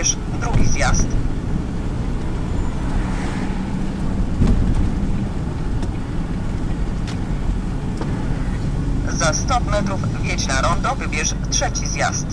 wybierz drugi zjazd. Za 100 metrów wjedź na rondo, wybierz trzeci zjazd.